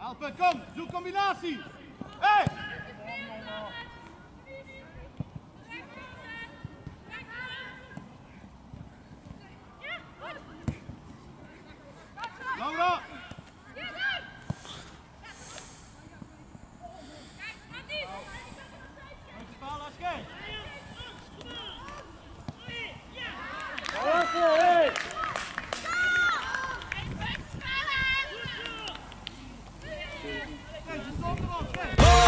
Helpen, kom, zoek combinatie. Hey! Okay, just open up. Okay.